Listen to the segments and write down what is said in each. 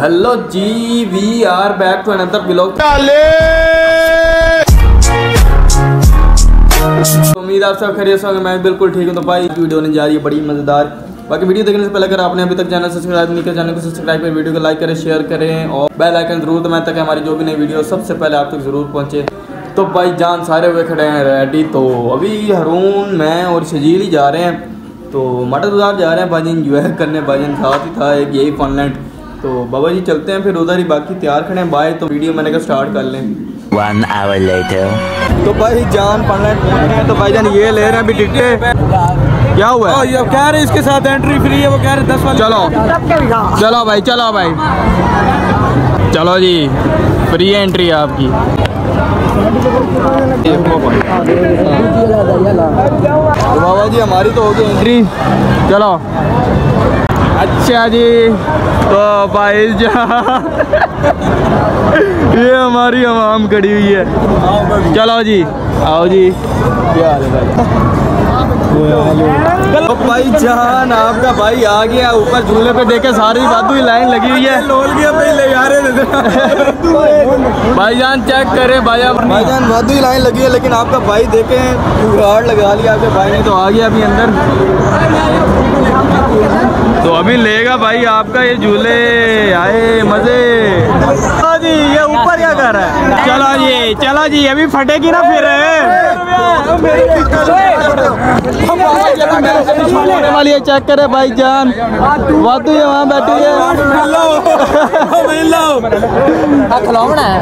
Hello ji we are back to another blog उम्मीद आप सब खरीद होंगे, मैं बिल्कुल ठीक हूँ। तो भाई, वीडियो होने जा रही है, बड़ी मज़ेदार। बाकी वीडियो देखने से पहले अगर आपने अभी तक चैनल सब्सक्राइब नहीं किया चैनल को सब्सक्राइब करें वीडियो को लाइक करें शेयर करें और बेल आइकन ज़रूर दबाएँ ताकि हमारी जो भी नई वीडियो सबसे पहले आप तक ज़रूर पहुँचे। तो भाई जान सारे हुए खड़े हैं रेडी तो अभी हरून मैं और शजील ही जा रहे हैं। तो मटर बाज़ार जा रहे हैं भाजन जो है करने भाजन साथ ही था एक यही फनलैंड तो बाबा जी चलते हैं फिर उधर ही बाकी तैयार खड़े हैं। बाय तो वीडियो मैंने कहा स्टार्ट कर लें। One hour later. तो भाई जान फनलैंड पहुँच गए हैं। तो भाईजान ये ले रहे हैं अभी टिकटें क्या हुआ? है? ये कह रहे इसके साथ एंट्री फ्री है वो कह रहे दस वाली चलो। चलो भाई चलो भाई। चलो जी फ्री एंट्री है आपकी। बाबा जी हमारी तो होगी एंट्री चलो। अच्छा जी। तो भाई ये हमारी आवाम खड़ी हुई है। चलो जी आओ जी। क्या हाल है भाई तो भाई जान आपका भाई आ गया ऊपर झूले पे देखे सारी ही लाइन लगी हुई है। लोल गया पहले यार भाईजान चेक करें भाईजान भाईजान वादू ही लाइन लगी है लेकिन आपका भाई देखे जुगाड़ लगा लिया आपके भाई ने तो आ गया अभी अंदर। तो अभी लेगा भाई आपका ये झूले। आए मज़े। जी ये ऊपर क्या कर रहा है? चलो जी चलो जी अभी फटेगी ना फिर। वाली है चेक करे भाई जान। वादू है वहाँ बैठी है। खिलौना है।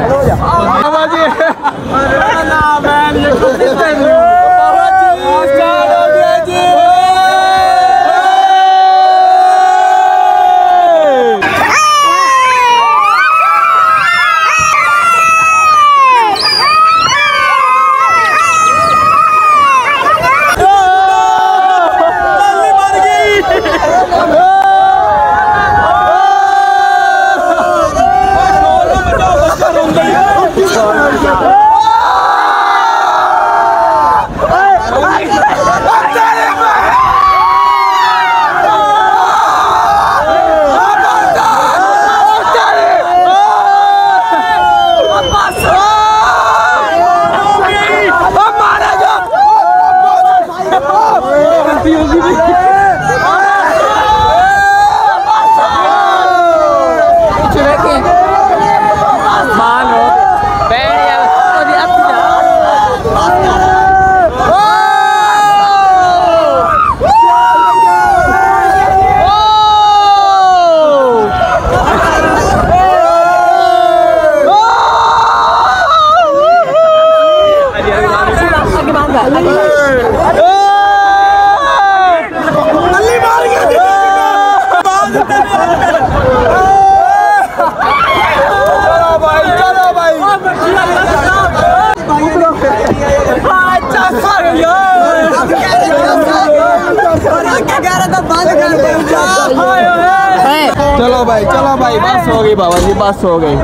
भाई चलो भाई बस हो गई बाबा जी बस हो गई।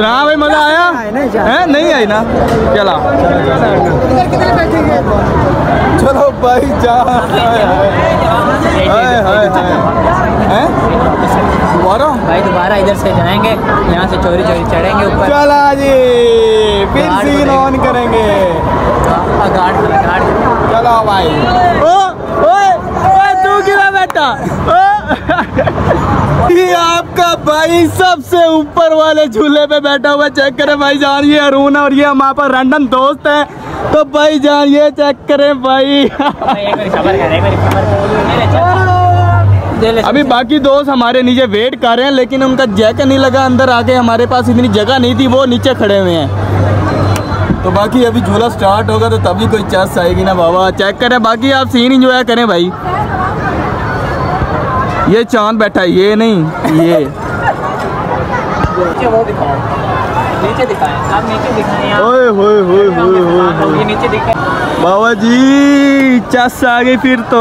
हाँ भाई मज़ा आया? है? नहीं आई ना? चला। चलो भाई जा। हाय हाय हैं? दोबारा? भाई दोबारा इधर से जाएँगे यहाँ से चोरी चोरी चढ़ेंगे ऊपर। चला जी फिर सीन ऑन करेंगे। गार्ड गार्ड चलो भाई। ओ ओए तू बेटा ये आपका भाई सबसे ऊपर वाले झूले पे बैठा हुआ चेक करें भाई जान, ये अरुण और ये हमारे पास रैंडम दोस्त है। तो भाई जान, ये चेक करें भाई। अभी बाकी दोस्त हमारे नीचे वेट कर रहे हैं, लेकिन उनका जैकेट नहीं लगा अंदर आके। हमारे पास इतनी जगह नहीं थी, वो नीचे खड़े हुए हैं। तो बाकी अभी झूला स्टार्ट होगा तो तभी कोई चांस आएगी ना बाबा। चेक करें, बाकी आप सीन इंजॉय करें भाई। ये चाँद बैठा है ये नहीं ये। नीचे वो दिखाओ। नीचे दिखाएँ। आप नीचे दिखाएँ ओए होए होए होए होए नीचे दिखाएँ। बाबा जी चस आ गई फिर तो।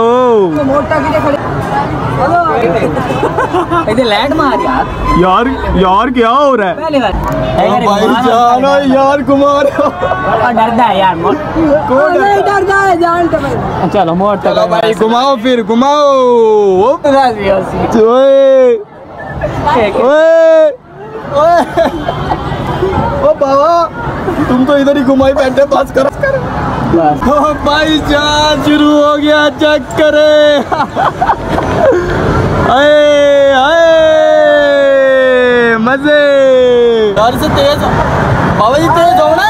इधर लैंड मार यार। यार यार क्या हो रहा है? पहले बार। भाई जान ओ यार हो डरता है यार डरता है? जान तो चलो मोर तो चलो भाई घुमाओ फिर घुमाओ। ओए। ओए। ओ बाबा तुम तो इधर ही घुमाई बैठे बस करो। ओ भाई जान, शुरू हो गया चेक करे। आए आए मज़े। यार से तेज बाबा जी, तेज हो ना?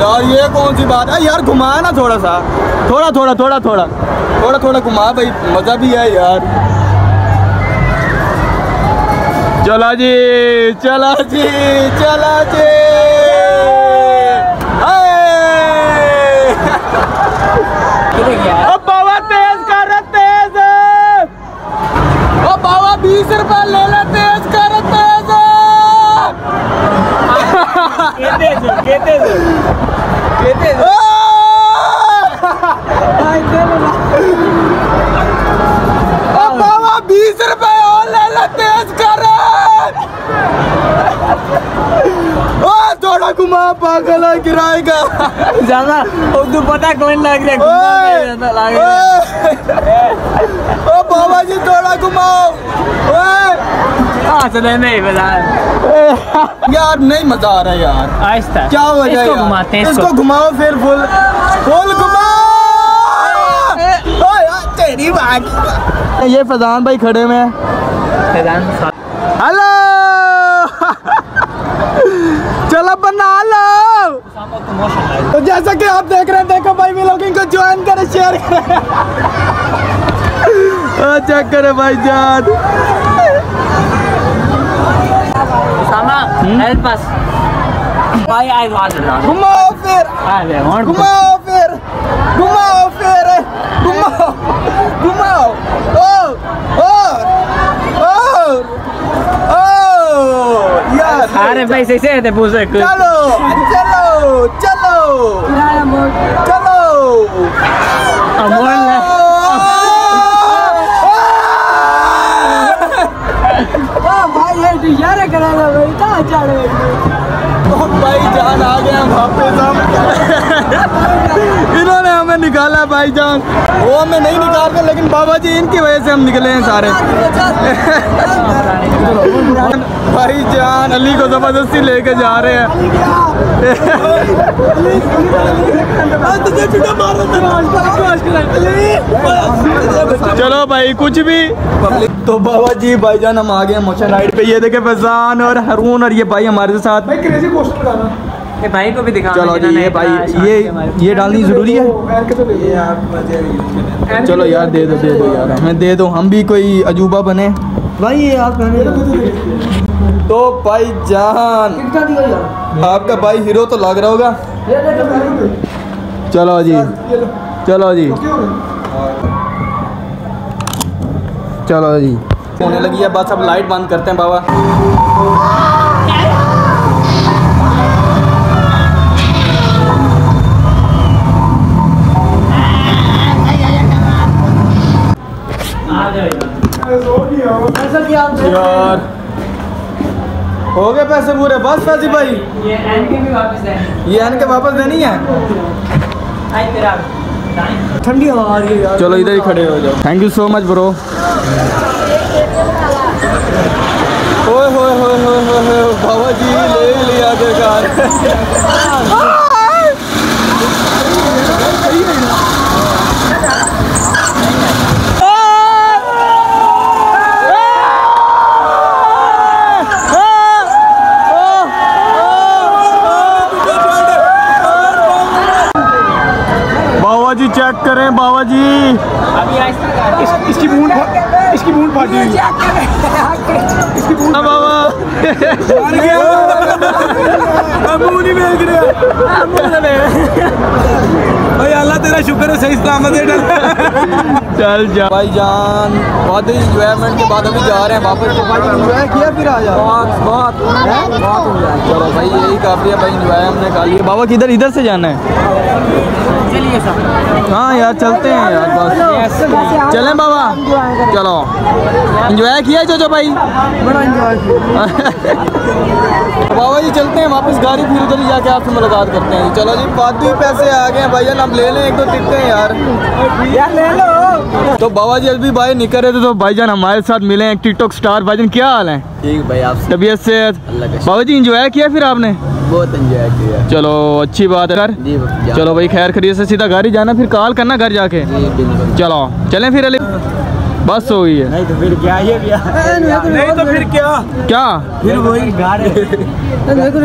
यार, ये कौन सी बात है? यार, घुमा ना थोड़ा सा। थोड़ा थोड़ा थोड़ा थोड़ा। थोड़ा थोड़ा घुमा भाई, मज़ा भी है यार। चला जी चला जी चला जी हाय! किधर गया ओ बाबा तेज कर रहे, तेज ओ बाबा बीस रुपए ले ले तेज कर तेज कहते जो कहते जो कहते जो ओ बाबा बीस रुपए और ले ले तेज कर ओ थोड़ा घुमा पागल का ज़्यादा उर्दू पता कौन लग रहा है ओ बाबा जी थोड़ा घुमाओ। चले नहीं बता। यार नहीं मज़ा आ रहा यार। आहिस्ता। क्या वजह इसको घुमाते हैं इसको इसको। घुमाओ फिर फुल। फुल घुमाओ तेरी बात। ये फैजान भाई खड़े में फैजान हेलो! चलो बना लो। तो जैसा कि आप देख रहे हैं देखो भाई व्लॉगिंग को ज्वाइन करें शेयर करें। चेक करें भाई जान सामा हेल्प अस भाई आई वाज घुमाओ फिर अरे और घुमाओ फिर घुमाओ फिर घुमाओ घुमाओ ओ ओ ओ ओ यार अरे भाई सही से थे पूछे कुछ चलो चलो चलो चलो अमोल ओ भाई जान आ गया वापस हम इन्होंने हमें निकाला भाई जान वो हमें नहीं निकालते, लेकिन बाबा जी इनकी वजह से हम निकले हैं सारे। भाई जान अली को ज़बरदस्ती लेके जा रहे हैं। चलो भाई, कुछ भी। तो बाबा जी भाईजान, हम आ गए मोशन राइड पे। ये देखे फैजान और हरून और ये भाई हमारे साथ। ये भाई को भी दिखा चलो जी ये भाई ये ये डालनी ज़रूरी है? चलो यार दे दो दे दो यार हमें दे दो हम भी कोई अजूबा बने। भाई ये आप तो भाई जान। आपका भाई हीरो तो लग रहा होगा। चलो जी चलो जी। चलो जी। होने लगी है बस अब लाइट बंद करते हैं बाबा। यार। हो गए पैसे पूरे बस फैजी भाई। ये एन के भी वापस दें ये एन के वापस देनी है ठंडी हवा आ रही है चलो इधर ही खड़े हो जाओ। Thank you so much bro ओए होए होए होए होए होए बाबा जी ले लिया बेकार बाबा जी चेक करें बाबा जी इसकी बूंद इसकी बूंद फाटी हुई। इसकी बूंद बाबा। मुँह नहीं भेज रहे तेरा शुक्र है सही सलामत है चल जा। भाई जान बहुत ही इंजॉयमेंट के बाद अभी जा रहे हैं वापस। तो भाई इंजॉय किया फिर आ जा। बहुत बहुत बहुत इंजॉय चलो भाई यही काफ़ी है भाई इंजॉय हमने कर लिया बाबा किधर इधर से जाना है? चलिए सब हाँ यार चलते हैं यार बस। चलें बाबा। चलो। इंजॉय किया चोचो भाई? बड़ा एंजॉय बाबा जी चलते हैं वापस गाड़ी फिर उधर ही जाके आपसे मुलाकात करते हैं चलो जी ही पैसे आ गए भाई भाईजान हम ले लें। एक दो दिखते हैं यार। यार ले लो। तो बाबा जी अभी भाई निकल रहे थे तो भाई जान हमारे साथ मिले हैं टिकटॉक स्टार भाईजान क्या हाल है? ठीक भाई आप तबीयत से बाबा जी इंजॉय किया फिर आपने? बहुत इंजॉय किया। चलो अच्छी बात है सर चलो भाई खैर खरीद से सीधा घर ही जाना फिर कॉल करना घर जाके। चलो चले फिर अली। बस हो गई है। नहीं तो फिर क्या ये भी नहीं तो फिर क्या? क्या? फिर वही गाड़ी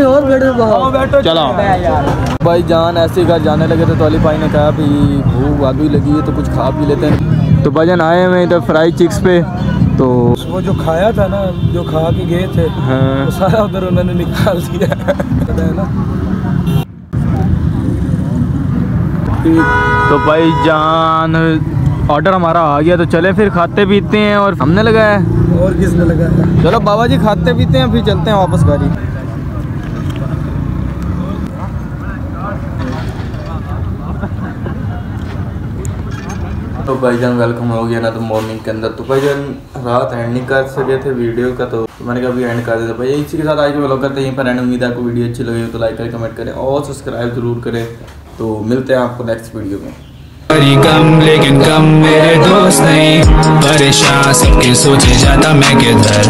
और बैठो चलो। भाई जान ऐसे घर जाने लगे थे तो अली भाई ने कहा भी भूख वादू लगी है तो कुछ खा पी लेते हैं। तो भाईजान आए हुए इधर फ्राई चिक्स पे तो वो जो खाया था ना जो खा के गए थे हाँ। वो सारा उधर उन्होंने निकाल दिया। है ना? तो भाई जान ऑर्डर हमारा आ गया तो चले फिर खाते पीते हैं और हमने लगाया है। और किसने लगाया चलो बाबा जी खाते पीते हैं फिर चलते हैं वापस गाड़ी। तो भाईजान वेलकम हो गया ना तो मॉर्निंग के अंदर। तो भाईजान रात एंड नहीं कर सके थे वीडियो का तो मैंने कहा अभी एंड कर देता भाई इसी के साथ आज के व्लॉग करते हैं। यहीं पर एंड उम्मीद है आपको वीडियो अच्छी लगी हो तो लाइक करें कमेंट करें और सब्सक्राइब ज़रूर करें। तो मिलते हैं आपको नेक्स्ट वीडियो में। बड़ी कम लेकिन कम मेरे दोस्त नहीं। परेशान सबके सोचे जाता मैं किधर?